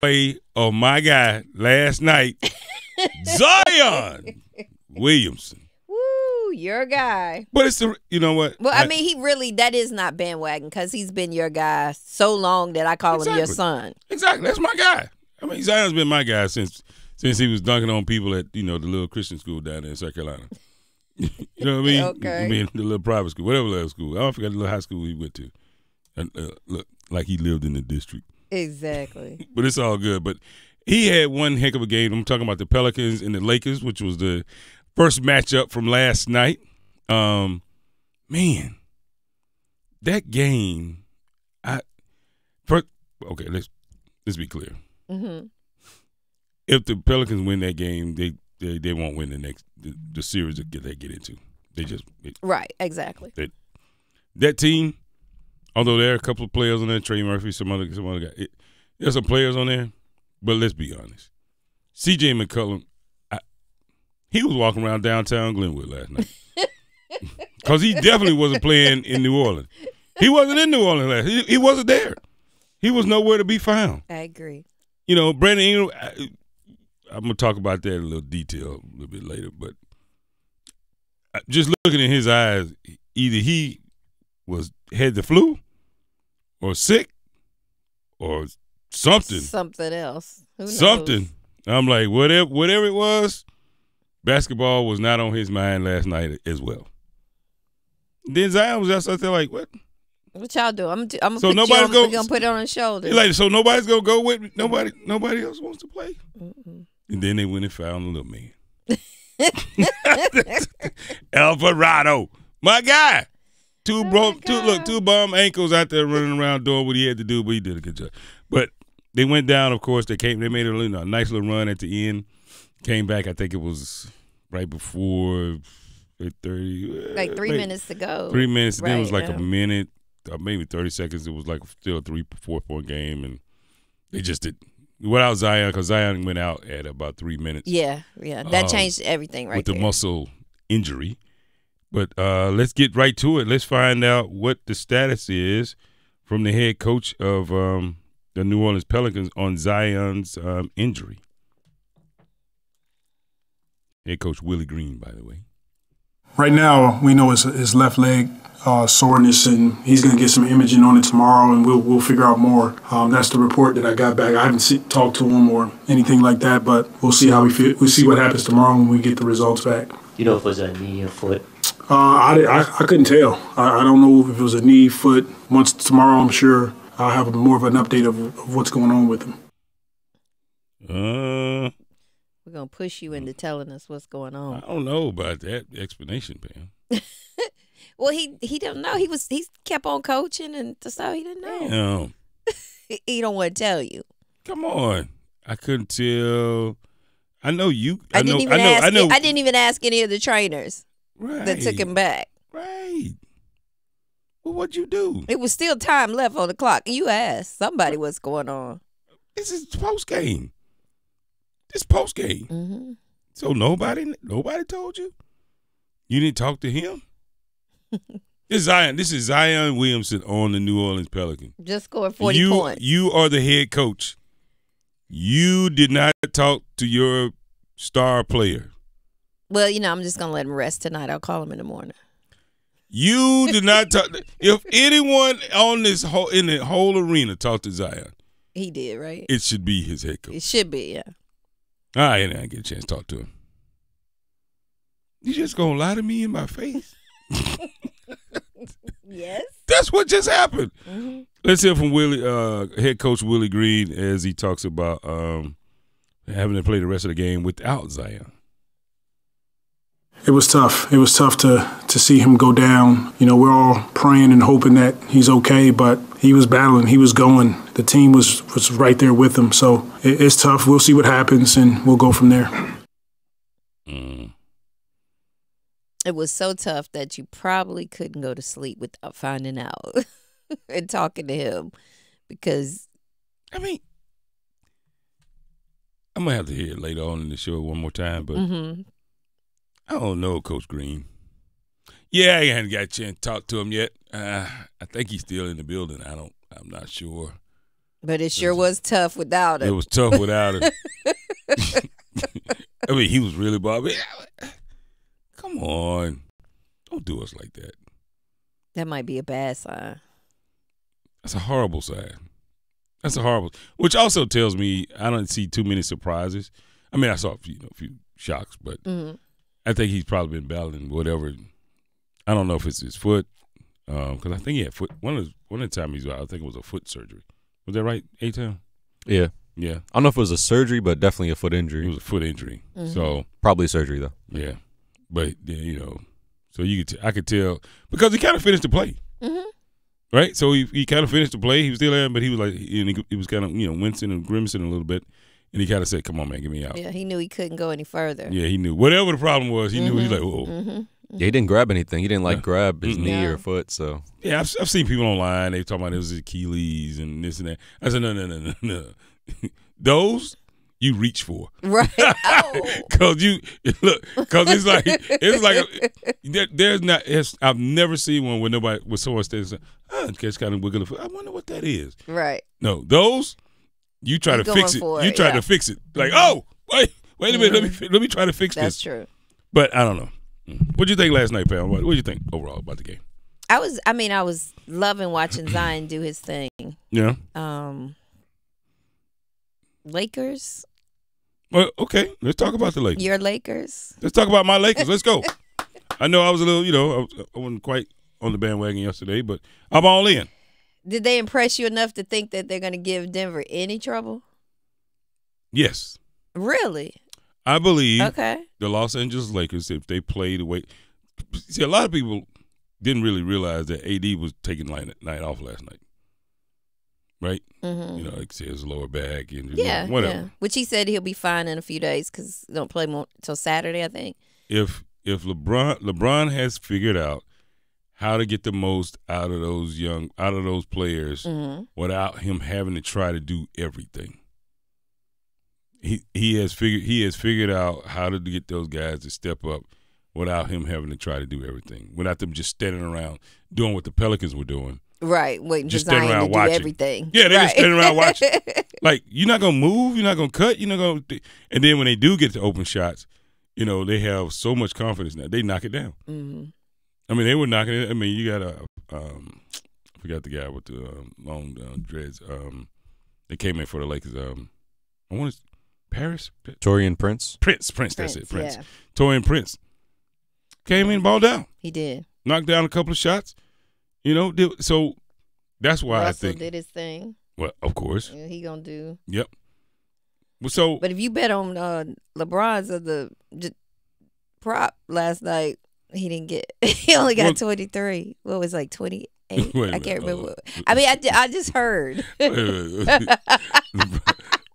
play of my guy last night, Zion Williamson. Woo, your guy. But it's the you know what? Well, I mean, he really that is not bandwagon because he's been your guy so long that I call him your son. exactly that's my guy. I mean, Zion's been my guy since since he was dunking on people at you know the little Christian school down there in South Carolina. you know what I mean? Okay. I mean the little private school, whatever little school. I don't forget the little high school he went to. And, uh, look, like he lived in the district. Exactly. but it's all good. But he had one heck of a game. I'm talking about the Pelicans and the Lakers, which was the first matchup from last night. Um, man, that game, I first, okay. Let's let's be clear. hmm If the Pelicans win that game, they they, they won't win the next the, the series that get they get into. They just it, Right. Exactly. that team. Although there are a couple of players on there, Trey Murphy, some other some other guy. It, there's some players on there, but let's be honest. C.J. McCollum, I, he was walking around downtown Glenwood last night because he definitely wasn't playing in New Orleans. He wasn't in New Orleans last. He, he wasn't there. He was nowhere to be found. I agree. You know, Brandon Ingram. I, I'm gonna talk about that in a little detail a little bit later, but uh, just looking in his eyes, either he was had the flu, or sick, or something, Something else. Who knows? something. I'm like, whatever, whatever it was, basketball was not on his mind last night as well. Then Zion was just out there like, what? What y'all do? I'm. I'm gonna So nobody's on, gonna- gonna put it on his shoulders. He like, so nobody's gonna go with me. Nobody, nobody else wants to play. Mm-mm. And then they went and found the little man. Alvarado, my guy. Two broke, two look, two bum ankles out there running around doing what he had to do, but he did a good job. But they went down. Of course, they came. They made a, little, a nice little run at the end. Came back. I think it was right before eight thirty. like three minutes to go. Three minutes. Then it was like yeah. a minute, or maybe thirty seconds. It was like still a three, four point game, and they just did without Zion because Zion went out at about three minutes Yeah, yeah. That Um, changed everything right with the there. muscle injury. But uh, let's get right to it. Let's find out what the status is from the head coach of um, the New Orleans Pelicans on Zion's um, injury. Head coach Willie Green, by the way. Right now, we know his, his left leg uh, soreness, and he's going to get some imaging on it tomorrow, and we'll we'll figure out more. Um, that's the report that I got back. I haven't see, talked to him or anything like that, but we'll see how we feel. We'll see what happens tomorrow when we get the results back. You know if it was a knee or foot. Uh, I, I, I couldn't tell. I, I don't know if it was a knee, foot. Once tomorrow, I'm sure I'll have more of an update of, of what's going on with him. Uh, We're gonna push you into telling us what's going on. I don't know about that explanation, Pam. Well, he he don't know. He was he kept on coaching, and so he didn't know. Damn. He, he don't want to tell you. Come on. I couldn't tell. I know you. I, I, know. didn't even I know. ask. I know. I didn't even ask any of the trainers right. that took him back. Right. Well, what'd you do? It was still time left on the clock. You asked somebody what's going on. This is post game. This post game. hmm So nobody, nobody told you. You didn't talk to him. this is Zion. This is Zion Williamson on the New Orleans Pelicans. Just scored forty you, points. You are the head coach. You did not talk to your star player. Well, you know, I'm just gonna let him rest tonight. I'll call him in the morning. You did not talk. If anyone on this whole in the whole arena talked to Zion, He did right. it should be his head coach. It should be, yeah. All right, and I get a chance to talk to him. You just gonna lie to me in my face? Yes. That's what just happened. hmm Let's hear from Willie, uh, head coach Willie Green, as he talks about um, having to play the rest of the game without Zion. It was tough. It was tough to to see him go down. You know, we're all praying and hoping that he's okay, but he was battling. He was going. The team was was right there with him. So it, it's tough. We'll see what happens, and we'll go from there. Mm. It was so tough that you probably couldn't go to sleep without finding out and talking to him because I mean, I'm gonna have to hear it later on in the show one more time, but mhm. I don't know, Coach Green. Yeah, I haven't got a chance to talk to him yet. Uh, I think he's still in the building. I don't. I'm not sure. But it sure was tough without him. It was tough without him. I mean, he was really Bobby. Come on, don't do us like that. That might be a bad sign. That's a horrible sign. That's a horrible. Which also tells me I don't see too many surprises. I mean, I saw a few, you know, a few shocks, but hmm I think he's probably been battling whatever. I don't know if it's his foot, because I think he had foot. One of the, one of the time he's out, I think it was a foot surgery. Was that right, A Town? Yeah. Yeah, I don't know if it was a surgery, but definitely a foot injury. it was a foot injury. Mhm. So Probably surgery though. yeah, but yeah, you know, so you could t- I could tell because he kind of finished the play, hmm right? So he he kind of finished the play. He was still there, but he was like, and he, he was kind of you know wincing and grimacing a little bit, and he kind of said, "Come on, man, get me out." Yeah, he knew he couldn't go any further. Yeah, he knew whatever the problem was. He knew he's like, "Whoa." hmm Yeah, he didn't grab anything. He didn't like Yeah. grab his Mm-mm. knee No. or foot. So Yeah, I've, I've seen people online. They talking about it was Achilles and this and that. I said, no, no, no, no, no. Those you reach for, Right. Oh. cause you look, cause it's like it's like a, there, there's not. It's, I've never seen one where nobody with someone stands. Oh, it's kind of wiggling. Foot.' I wonder what that is. right. No, those you try to fix it. You try yeah. to fix it. Like, oh, wait, wait a minute. Let me let me try to fix That's this. That's true. But I don't know. What do you think last night, Pam? What do you think overall about the game? I was. I mean, I was loving watching Zion do his thing. Yeah. Um, Lakers, Well, okay. Let's talk about the Lakers. your Lakers. Let's talk about my Lakers. Let's go. I know I was a little, you know, I wasn't quite on the bandwagon yesterday, but I'm all in. Did they impress you enough to think that they're going to give Denver any trouble? Yes, Really? I believe Okay. the Los Angeles Lakers, if they play the way, see, a lot of people didn't really realize that AD was taking night, night off last night, right? hmm You know, like his lower back and Yeah, whatever. yeah. Which he said he'll be fine in a few days because don't play more till Saturday, I think. If if LeBron LeBron has figured out how to get the most out of those young out of those players hmm without him having to try to do everything. He he has figured he has figured out how to get those guys to step up without him having to try to do everything. Without them just standing around doing what the Pelicans were doing. Right, waiting Just standing around to do watching. everything. Yeah, they just right. standing around watching. Like you're not gonna move, you're not gonna cut, you're not gonna. And then when they do get to open shots, you know they have so much confidence now they knock it down. hmm I mean they were knocking it. I mean you got a um, I forgot the guy with the um, long uh, dreads. Um, they came in for the Lakers. Um, I want to Paris Taurean Prince. Prince Prince. That's it. Prince. Yeah, Taurean Prince came in, ball down, he did. knocked down a couple of shots. You know, did, so that's why I Russell think. did his thing. Well, of course. Yeah, he gonna do. Yep. Well, so But if you bet on uh, LeBron's of the j- prop last night, he didn't get. He only got Well- twenty three. What was like twenty eight? I can't remember. uh, I mean, I, I just heard. A.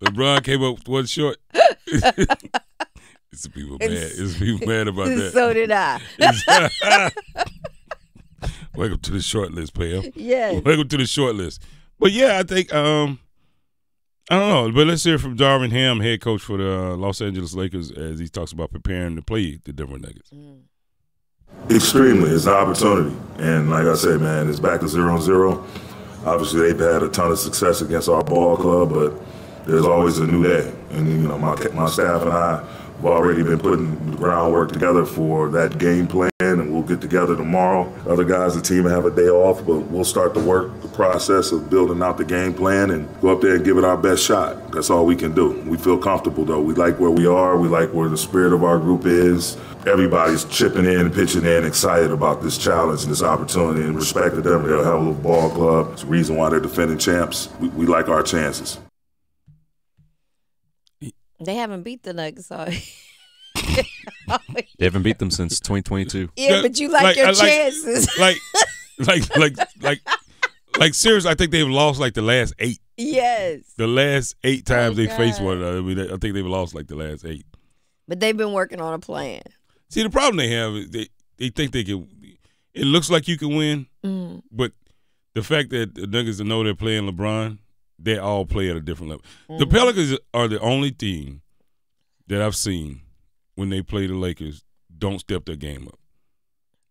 LeBron came up one short. it's people mad. It's people mad about that. so did I. Welcome to the short list, Pam. Yes. Welcome to the short list. But yeah, I think um I don't know, but let's hear from Darvin Ham, head coach for the uh, Los Angeles Lakers, as he talks about preparing to play the Denver Nuggets. Extremely. It's an opportunity. And like I said, man, it's back to zero and zero. Obviously, they've had a ton of success against our ball club, but there's always a new day. And, you know, my, my staff and I have already been putting the groundwork together for that game plan, and we'll get together tomorrow. Other guys, the team have a day off, but we'll start the work, the process of building out the game plan and go up there and give it our best shot. That's all we can do. We feel comfortable, though. We like where we are. We like where the spirit of our group is. Everybody's chipping in, pitching in, excited about this challenge and this opportunity, and respect to them. They're a hell of a ball club. It's the reason why they're defending champs. We, we like our chances. They haven't beat the Nuggets. So. They haven't beat them since 2022. yeah, but you like, your I like- chances. Like, like, like, like, like, seriously, I think they've lost like the last eight. yes. The last eight times Oh, they faced one another. I mean, I think they've lost like the last eight. But they've been working on a plan. See, the problem they have is they, they think they can. It looks like you can win, Mm. but the fact that the Nuggets know they're playing LeBron, they all play at a different level. The Mm-hmm. Pelicans are the only team that I've seen when they play the Lakers don't step their game up.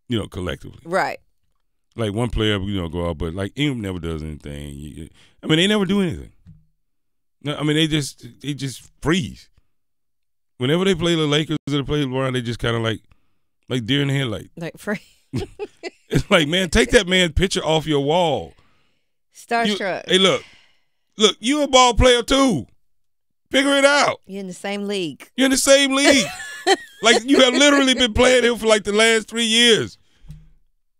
You know, collectively. Right. Like one player, you know, go out, but like Ingram never does anything. I mean, they never do anything. No, I mean they just they just freeze. Whenever they play the Lakers or they play LeBron, they just kind of like like deer in the headlight. Like free It's like, man, take that man picture off your wall. You- starstruck. hey, look, look, you a ball player too. Figure it out. You're in the same league. You're in the same league. like you have literally been playing him for like the last three years.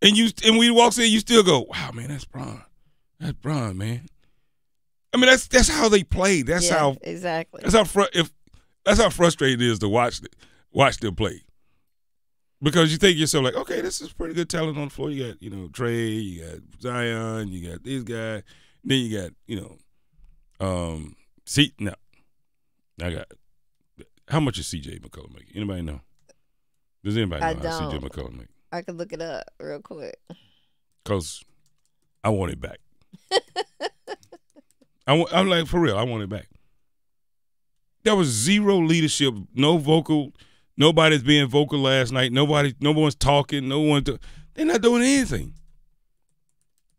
And you and we he walks in, you still go, Wow, man, that's Bron. That's Bron, man. I mean, that's that's how they play. That's yeah, how exactly. that's how fr- if that's how frustrating it is to watch watch them play. Because you think to yourself like, okay, this is pretty good talent on the floor. You got, you know, Trey, you got Zion, you got this guy, then you got, you know, um, see now, I got how much is CJ McCollum make? Anybody know? Does anybody know I how CJ. McCollum make? I could look it up real quick. Cause I want it back. I want, I'm like for real. I want it back. There was zero leadership, no vocal. Nobody's being vocal last night. Nobody, no one's talking. No one. They're not doing anything.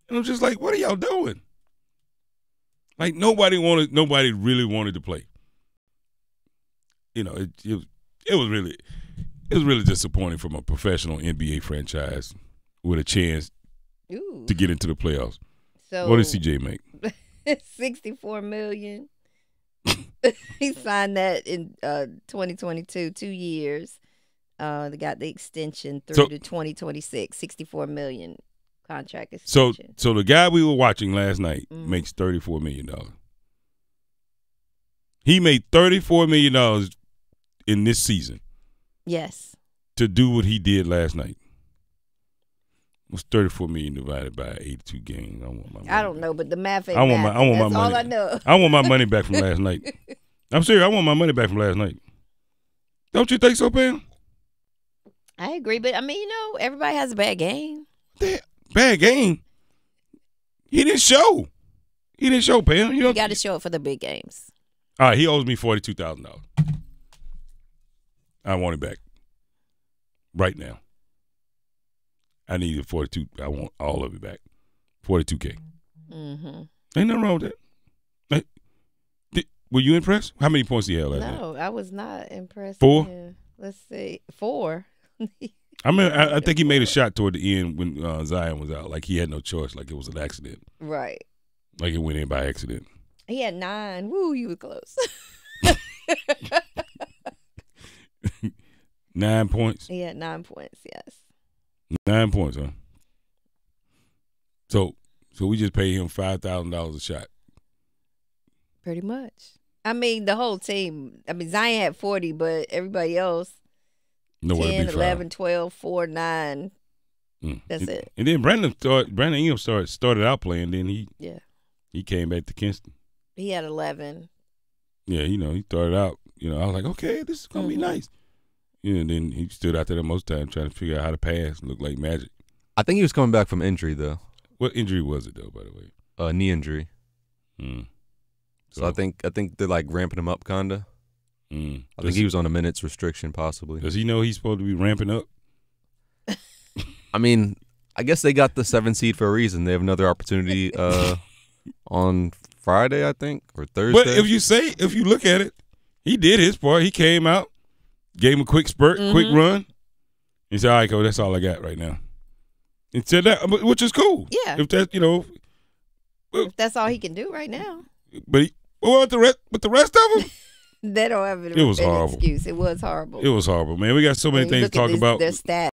And I'm just like, what are y'all doing? Like nobody wanted. Nobody really wanted to play. You know, it, it was. It was really. It was really disappointing from a professional NBA franchise with a chance Ooh. to get into the playoffs. So What did CJ make? 64 million. he signed that in uh 2022, 2 years. Uh they got the extension through So- to 2026, 64 million contract is So, extension. so the guy we were watching last night Mhm. makes thirty four million dollars. He made thirty four million dollars in this season yes. to do what he did last night. What's thirty four million divided by eighty two games? I want my. Money I don't back. know, but the math I want my- I want my That's all money. I know. I want my money back from last night. I'm serious. I want my money back from last night. Don't you think so, Pam? I agree, but I mean, you know, everybody has a bad game. That bad game. He didn't show. He didn't show, Pam. You know. You got to show it for the big games. All right, he owes me forty two thousand dollars. I want it back right now. I need it forty two. I want all of it back. Forty two k. Mm hmm. Ain't nothing wrong with that. Hey, did- were you impressed? How many points did he had last night? No, I was not impressed. Four? Let's see, four. I mean, I, I think he made a shot toward the end when uh, Zion was out. Like he had no choice. Like it was an accident. right. Like it went in by accident. He had nine. Woo, you were close. Nine points. he had nine points. Yes. Nine points, huh? So, so we just paid him five thousand dollars a shot. Pretty much. I mean, the whole team. I mean, Zion had 40, but everybody else Nowhere 10, to be found. 11, 12, 4, 9. Mm. That's and, it. And then Brandon started, Brandon Ingram started started out playing. Then he Yeah. he came back to Kingston. He had 11. Yeah, you know he started out. You know I was like, okay, this is gonna be Mhm. nice. You know, and then he stood out there the most time trying to figure out how to pass. Looked like magic. I think he was coming back from injury though, What injury was it though? By the way. uh, knee injury. Mm. So I think I think they're like ramping him up, kinda. Mm. I Does, think he was on a minutes restriction, possibly. does he know he's supposed to be ramping up? I mean, I guess they got the seven seed for a reason. They have another opportunity uh, on Friday, I think, or Thursday. But if you say, if you look at it, he did his part. He came out, gave him a quick spurt, quick Mhm. run. He said, "All right, coach, that's all I got right now." And said that, which is cool. Yeah. If that, you know, If that's all he can do right now. but he, what about the rest? But the rest of them, They don't have an, It was horrible. excuse. It was horrible. it was horrible, man. We got so many things to talk about. Their stats.